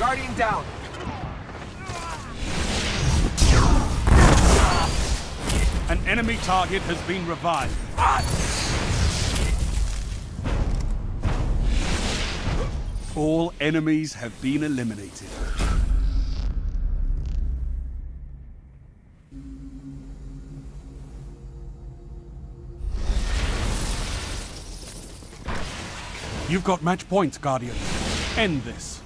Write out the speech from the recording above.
Guardian down. An enemy target has been revived. All enemies have been eliminated. You've got match points, Guardian. End this.